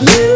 yeah.